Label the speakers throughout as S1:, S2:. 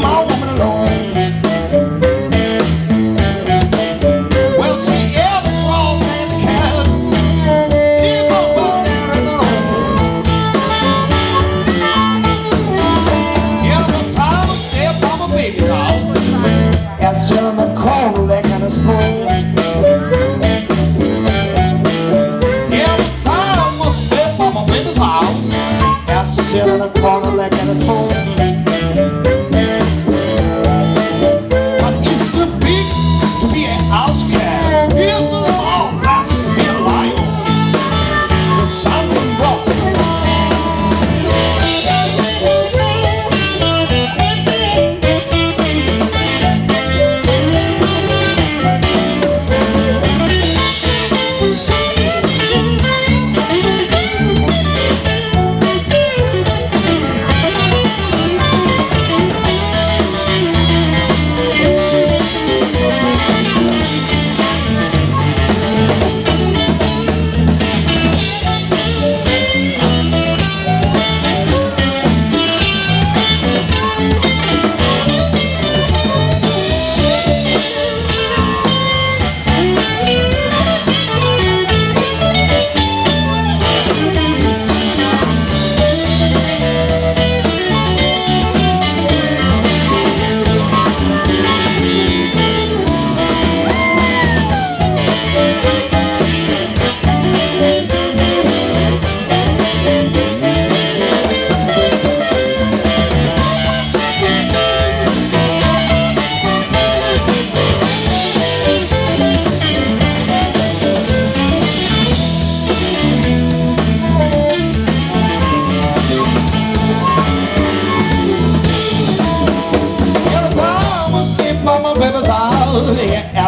S1: Oh.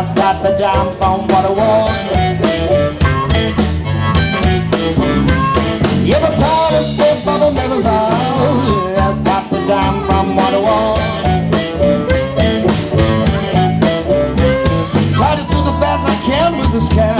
S1: just the jam from Waterwall. Yeah, the tallest step of the middle zone, just like the jam from Waterwall. Try to do the best I can with this cat.